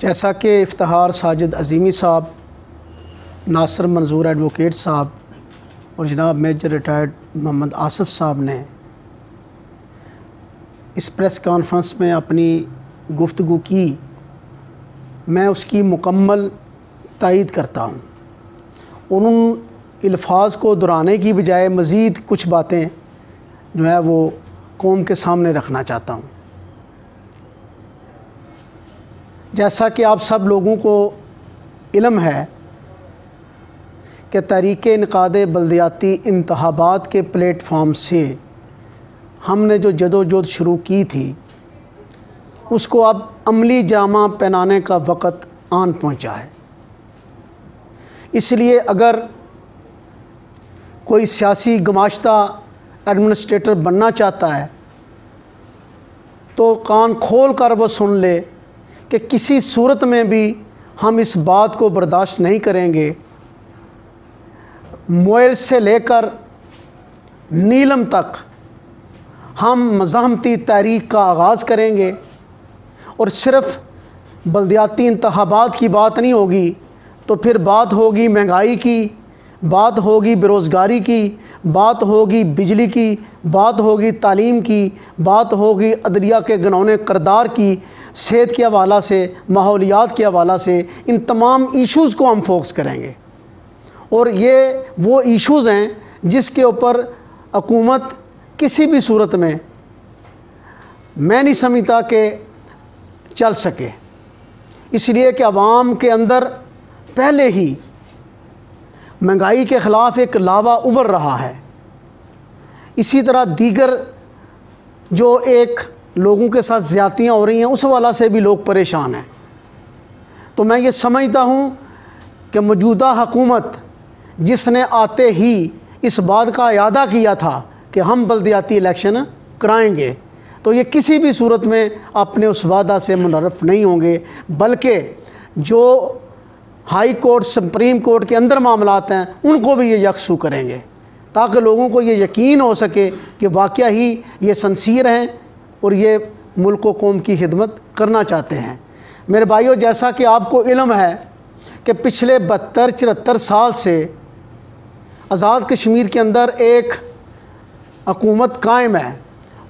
जैसा कि इफ्तार साजिद अजीमी साहब, नासर मंजूर एडवोकेट साहब और जनाब मेजर रिटायर्ड मोहम्मद आसफ़ साहब ने इस प्रेस कॉन्फ्रेंस में अपनी गुफ्तु की। मैं उसकी मुकम्मल तइद करता हूँ। उन अल्फाज को दोहराने की बजाय मज़ीद कुछ बातें जो है वो कौम के सामने रखना चाहता हूँ। जैसा कि आप सब लोगों को इलम है कि तहरीक इनकाद बल्दियाती इंतबात के प्लेटफॉर्म से हमने जो जदोजहद शुरू की थी, उसको अब अमली जामा पहनाने का वक़्त आन पहुँचा है। इसलिए अगर कोई सियासी गमाश्ता एडमिनिस्ट्रेटर बनना चाहता है तो कान खोल कर वो सुन ले कि किसी सूरत में भी हम इस बात को बर्दाश्त नहीं करेंगे। मोयल से लेकर नीलम तक हम मज़ामती तहरीक का आगाज़ करेंगे और सिर्फ़ बल्दियाती इंतबात की बात नहीं होगी तो फिर बात होगी महँगाई की बात होगी बेरोज़गारी की, बात होगी बिजली की, बात होगी तालीम की, बात होगी अदलिया के गनौने करदार की, सेहत के हवाला से, माहौलियात के हवाला से इन तमाम इश्यूज़ को हम फोकस करेंगे। और ये वो इश्यूज़ हैं जिसके ऊपर हकूमत किसी भी सूरत में मैं नहीं समझता कि चल सके। इसलिए कि आवाम के अंदर पहले ही महँगाई के ख़िलाफ़ एक लावा उभर रहा है। इसी तरह दीगर जो एक लोगों के साथ ज़्यादतियाँ हो रही हैं, उस वाला से भी लोग परेशान हैं। तो मैं ये समझता हूँ कि मौजूदा हकूमत जिसने आते ही इस बात का अदा किया था कि हम बल्दियाती इलेक्शन कराएँगे तो ये किसी भी सूरत में अपने उस वादा से मुनरफ नहीं होंगे, बल्कि जो हाई कोर्ट, सुप्रीम कोर्ट के अंदर मामला हैं, उनको भी ये यकसू करेंगे, ताकि लोगों को ये यकीन हो सके कि वाक़ ही ये संसीर हैं और ये मुल्क व कौम की खिदमत करना चाहते हैं। मेरे भाइयों, जैसा कि आपको इलम है कि पिछले बहत्तर चरहत्तर साल से आज़ाद कश्मीर के अंदर एक हकूमत कायम है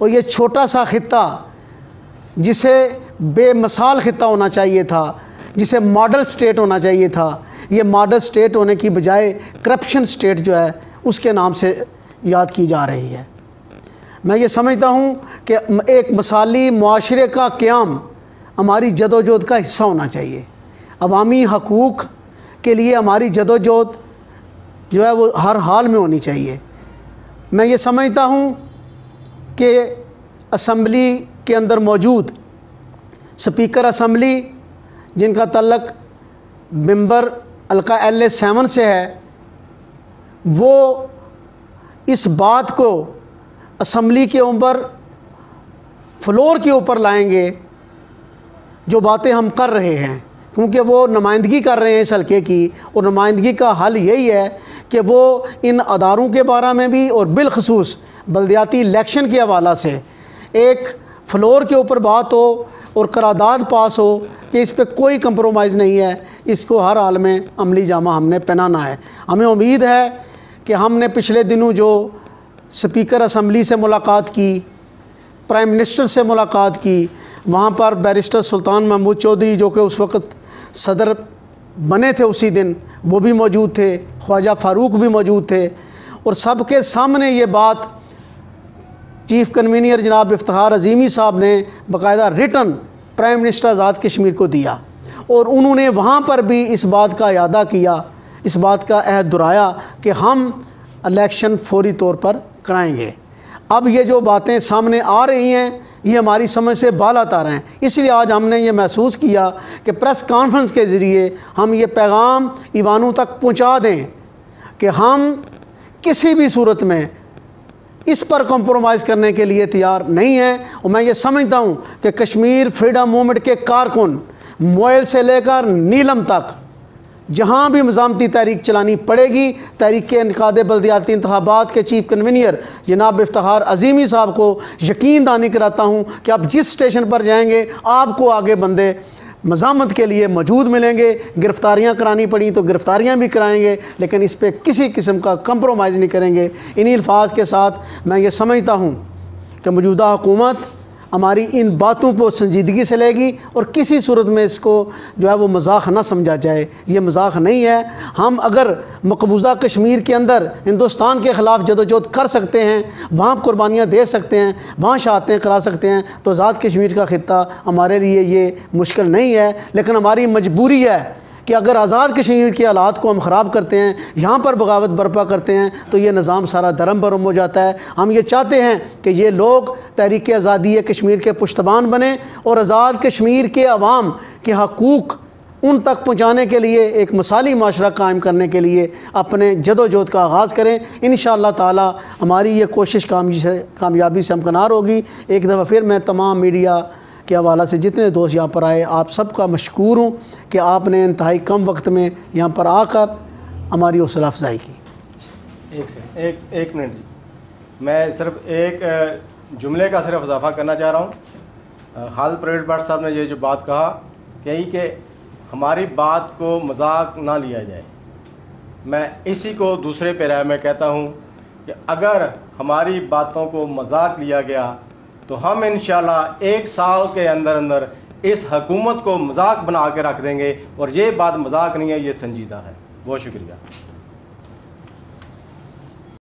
और ये छोटा सा ख़त्ता, जिसे बेमिसाल ख़त्ता होना चाहिए था जिसे मॉडल स्टेट होना चाहिए था। ये मॉडल स्टेट होने की बजाय करप्शन स्टेट जो है, उसके नाम से याद की जा रही है। मैं ये समझता हूँ कि एक मसाली माशरे का क़्याम हमारी जदोजहद का हिस्सा होना चाहिए। अवामी हकूक़ के लिए हमारी जदोजहद जो है, वो हर हाल में होनी चाहिए। मैं ये समझता हूँ कि असम्बली के अंदर मौजूद स्पीकर असम्बली जिनका तल्लक मेंबर अलका एल सेवन से है, वो इस बात को असम्बली के ऊपर, फ्लोर के ऊपर लाएँगे जो बातें हम कर रहे हैं। क्योंकि वो नुमाइंदगी कर रहे हैं इस हल्के की, और नुमाइंदगी का हल यही है कि वो इन अदारों के बारे में भी, और बिलखसूस बल्दियाती इलेक्शन के हवाला से एक फ्लोर के ऊपर बात हो और करारदाद पास हो कि इस पर कोई कंप्रोमाइज़ नहीं है, इसको हर हाल में अमली जामा हमने पहनाना है। हमें उम्मीद है कि हमने पिछले दिनों जो स्पीकर असम्बली से मुलाकात की प्राइम मिनिस्टर से मुलाकात की, वहाँ पर बैरिस्टर सुल्तान महमूद चौधरी जो कि उस वक्त सदर बने थे उसी दिन, वो भी मौजूद थे, ख्वाजा फ़ारूक भी मौजूद थे। और सबके सामने ये बात चीफ़ कन्वीनियर जनाब इफ्तार अजीमी साहब ने बाकायदा return prime minister Azad Kashmir को दिया और उन्होंने वहाँ पर भी इस बात का अदा किया, इस बात का अहद दोहराया कि हम इलेक्शन फौरी तौर पर कराएँगे। अब ये जो बातें सामने आ रही हैं, ये हमारी समझ से बाला तार हैं। इसलिए आज हमने ये महसूस किया कि प्रेस कॉन्फ्रेंस के ज़रिए हम ये पैगाम ईवानों तक पहुँचा दें कि हम किसी भी सूरत में इस पर कॉम्प्रोमाइज़ करने के लिए तैयार नहीं है। और मैं ये समझता हूँ कि कश्मीर फ्रीडम मूवमेंट के कारकुन मोयल से लेकर नीलम तक, जहाँ भी मजामती तहरीक चलानी पड़ेगी, तहरीक के इनकाद बल्दियाती इंतबात के चीफ कन्वीनियर जनाब इफ्तार अजीमी साहब को यकीन दानी कराता हूँ कि आप जिस स्टेशन पर जाएँगे, आपको आगे बंदे मजामत के लिए मौजूद मिलेंगे। गिरफ्तारियाँ करानी पड़ी तो गिरफ्तारियाँ भी कराएँगे, लेकिन इस पर किसी किस्म का कंप्रोमाइज़ नहीं करेंगे। इन्हीं अल्फाज के साथ मैं ये समझता हूँ कि मौजूदा हुकूमत हमारी इन बातों को संजीदगी से लेगी और किसी सूरत में इसको जो है वो मज़ाक ना समझा जाए। ये मज़ाक नहीं है। हम अगर मकबूजा कश्मीर के अंदर, हिंदुस्तान के ख़िलाफ़ जदोजहद कर सकते हैं, वहाँ कुर्बानियाँ दे सकते हैं, वहाँ शहादतें करा सकते हैं तो आज़ाद कश्मीर का ख़त्ता हमारे लिए ये मुश्किल नहीं है। लेकिन हमारी मजबूरी है कि अगर आज़ाद कश्मीर के हालात को हम ख़राब करते हैं, यहाँ पर बगावत बर्पा करते हैं तो ये निज़ाम सारा धर्म भरम हो जाता है। हम ये चाहते हैं कि ये लोग तहरीक आज़ादी कश्मीर के पुश्तबान बने और आज़ाद कश्मीर के अवाम के हकूक़ उन तक पहुँचाने के लिए, एक मसाली माशरा कायम करने के लिए अपने जदोजहद का आगाज़ करें। इन ताला हमारी ये कोशिश कामयाबी से हमकनार होगी। एक दफ़ा फिर मैं तमाम मीडिया के हवाला से जितने दोस्त यहाँ पर आए, आप सबका मशहूर हूँ कि आपने इंतहाई कम वक्त में यहाँ पर आकर हमारी हौसला अफजाई की। एक से, एक एक मिनट जी। मैं सिर्फ़ एक जुमले का सिर्फ़ इजाफा करना चाह रहा हूँ। हाल प्रवेश भट्ट साहब ने ये जो बात कहा, कही कि हमारी बात को मज़ाक ना लिया जाए। मैं इसी को दूसरे पैरा में कहता हूँ कि अगर हमारी बातों को मज़ाक लिया गया तो हम इन एक साल के अंदर अंदर इस हकूमत को मज़ाक बना के रख देंगे और ये बात मज़ाक नहीं है, ये संजीदा है। बहुत शुक्रिया।